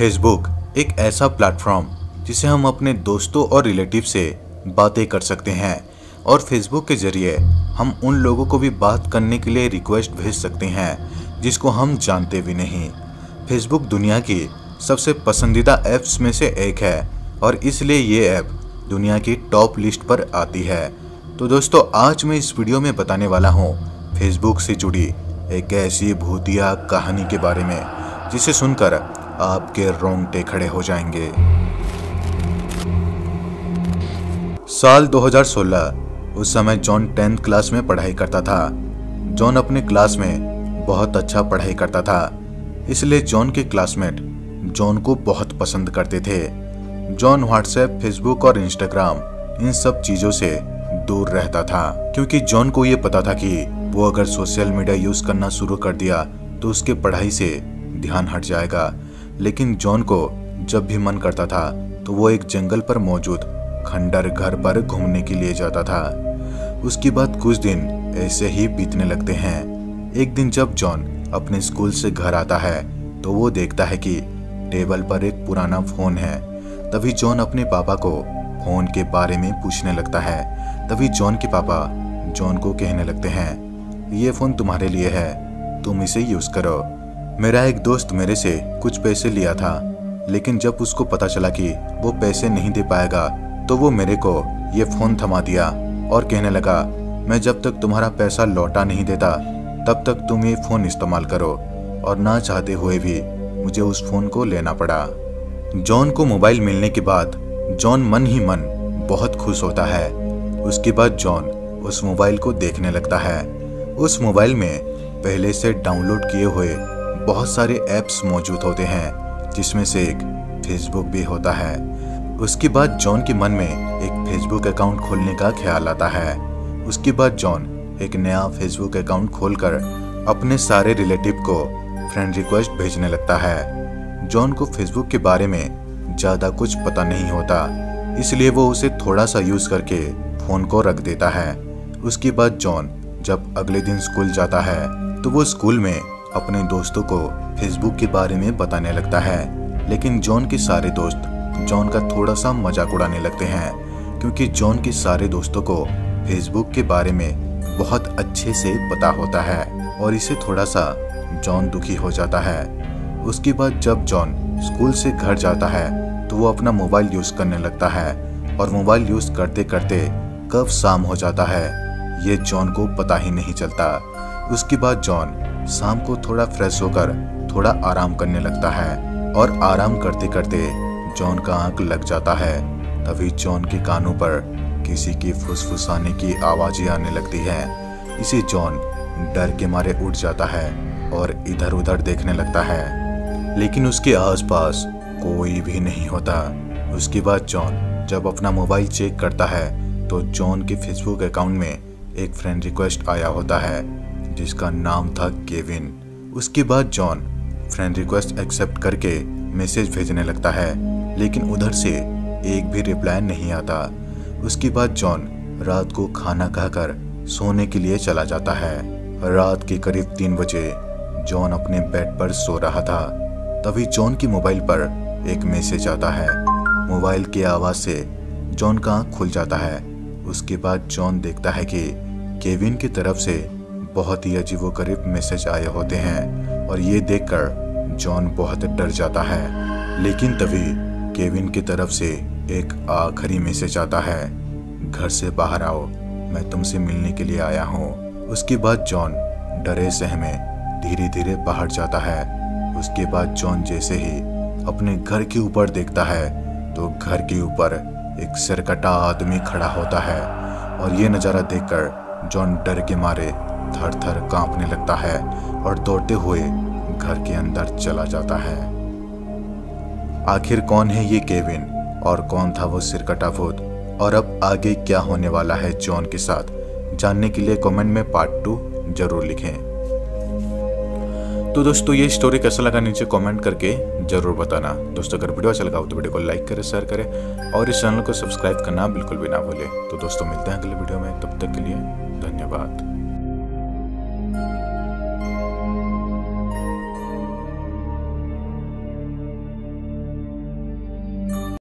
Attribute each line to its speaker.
Speaker 1: Facebook एक ऐसा platform जिसे हम अपने दोस्तों और रिलेटिव से बातें कर सकते हैं और फेसबुक के ज़रिए हम उन लोगों को भी बात करने के लिए रिक्वेस्ट भेज सकते हैं जिसको हम जानते भी नहीं। फेसबुक दुनिया की सबसे पसंदीदा ऐप्स में से एक है और इसलिए ये ऐप दुनिया की टॉप लिस्ट पर आती है। तो दोस्तों, आज मैं इस वीडियो में बताने वाला हूँ फेसबुक से जुड़ी एक ऐसी भूतिया कहानी के बारे में, जिसे सुनकर आपके रोंगटे खड़े हो जाएँगे। साल 2016 उस समय जॉन टेंथ क्लास में पढ़ाई करता था। जॉन अपने क्लास में बहुत अच्छा पढ़ाई करता था, इसलिए जॉन के क्लासमेट जॉन को बहुत पसंद करते थे। जॉन व्हाट्सएप, फेसबुक और इंस्टाग्राम इन सब चीज़ों से दूर रहता था, क्योंकि जॉन को यह पता था कि वो अगर सोशल मीडिया यूज़ करना शुरू कर दिया तो उसके पढ़ाई से ध्यान हट जाएगा। लेकिन जॉन को जब भी मन करता था तो वो एक जंगल पर मौजूद खंडर घर पर घूमने के लिए जाता था। उसके बाद कुछ दिन ऐसे ही बीतने लगते हैं। एक दिन जब जॉन अपने स्कूल से घर आता है तो वो देखता है कि टेबल पर एक पुराना फ़ोन है। तभी जॉन अपने पापा को फ़ोन के बारे में पूछने लगता है। तभी जॉन के पापा जॉन को कहने लगते हैं, ये फ़ोन तुम्हारे लिए है, तुम इसे यूज़ करो। मेरा एक दोस्त मेरे से कुछ पैसे लिया था, लेकिन जब उसको पता चला कि वो पैसे नहीं दे पाएगा तो वो मेरे को ये फ़ोन थमा दिया और कहने लगा, मैं जब तक तुम्हारा पैसा लौटा नहीं देता, तब तक तुम ये फ़ोन इस्तेमाल करो और ना चाहते हुए भी मुझे उस फ़ोन को लेना पड़ा। जॉन को मोबाइल मिलने के बाद जॉन मन ही मन बहुत खुश होता है। उसके बाद जॉन उस मोबाइल को देखने लगता है। उस मोबाइल में पहले से डाउनलोड किए हुए बहुत सारे ऐप्स मौजूद होते हैं, जिसमें से एक फेसबुक भी होता है। उसके बाद जॉन के मन में एक फेसबुक अकाउंट खोलने का ख्याल आता है। उसके बाद जॉन एक नया फेसबुक अकाउंट खोलकर अपने सारे रिलेटिव को फ्रेंड रिक्वेस्ट भेजने लगता है। जॉन को फेसबुक के बारे में ज़्यादा कुछ पता नहीं होता, इसलिए वो उसे थोड़ा सा यूज़ करके फ़ोन को रख देता है। उसके बाद जॉन जब अगले दिन स्कूल जाता है तो वो स्कूल में अपने दोस्तों को फेसबुक के बारे में बताने लगता है। लेकिन जॉन के सारे दोस्त जॉन का थोड़ा सा मज़ाक उड़ाने लगते हैं, क्योंकि जॉन के सारे दोस्तों को फेसबुक के बारे में बहुत अच्छे से पता होता है और इसे थोड़ा सा जॉन दुखी हो जाता है। उसके बाद जब जॉन स्कूल से घर जाता है तो वो अपना मोबाइल यूज़ करने लगता है और मोबाइल यूज़ करते करते कब शाम हो जाता है, ये जॉन को पता ही नहीं चलता। उसके बाद जॉन शाम को थोड़ा फ्रेश होकर थोड़ा आराम करने लगता है और आराम करते करते जॉन का आँख लग जाता है। तभी जॉन के कानों पर किसी की फुसफुसाने की आवाज़ें आने लगती है। इसे जॉन डर के मारे उठ जाता है और इधर उधर देखने लगता है। लेकिन उसके आसपास कोई भी नहीं होता। उसके बाद जॉन जब अपना मोबाइल चेक करता है तो जॉन के फेसबुक अकाउंट में एक फ्रेंड रिक्वेस्ट आया होता है। जिसका नाम था केविन। उसके बाद जॉन फ्रेंड रिक्वेस्ट एक्सेप्ट करके मैसेज भेजने लगता है, लेकिन उधर से एक भी रिप्लाई नहीं आता। उसके बाद जॉन रात को खाना खाकर सोने के लिए चला जाता है। रात के करीब तीन बजे जॉन अपने बेड पर सो रहा था। तभी जॉन की मोबाइल पर एक मैसेज आता है। मोबाइल की आवाज़ से जॉन का आँख खुल जाता है। उसके बाद जॉन देखता है कि केविन की तरफ़ से बहुत ही अजीब गरीब मैसेज आए होते हैं और ये देखकर जॉन बहुत डर जाता है। लेकिन तभी केविन की तरफ़ से एक आखिरी मैसेज आता है, घर से बाहर आओ, मैं तुमसे मिलने के लिए आया हूँ। उसके बाद जॉन डरे सहमे धीरे धीरे बाहर जाता है। उसके बाद जॉन जैसे ही अपने घर के ऊपर देखता है तो घर के ऊपर एक सरकटा आदमी खड़ा होता है और ये नज़ारा देखकर जॉन डर के मारे थर थर कांपने लगता है और दौड़ते हुए घर के अंदर चला जाता है। आखिर कौन है ये केविन और कौन था वो सिरकटा भूत? और अब आगे क्या होने वाला है जॉन के साथ? जानने के लिए कमेंट में पार्ट टू ज़रूर लिखें। तो दोस्तों, ये स्टोरी कैसा लगा नीचे कमेंट करके ज़रूर बताना। दोस्तों, अगर वीडियो अच्छा लगा हो तो वीडियो को लाइक करें शेयर करें और इस चैनल को सब्सक्राइब करना बिल्कुल भी ना भूलें। तो दोस्तों, मिलते हैं अगले वीडियो में। तब तक के लिए धन्यवाद।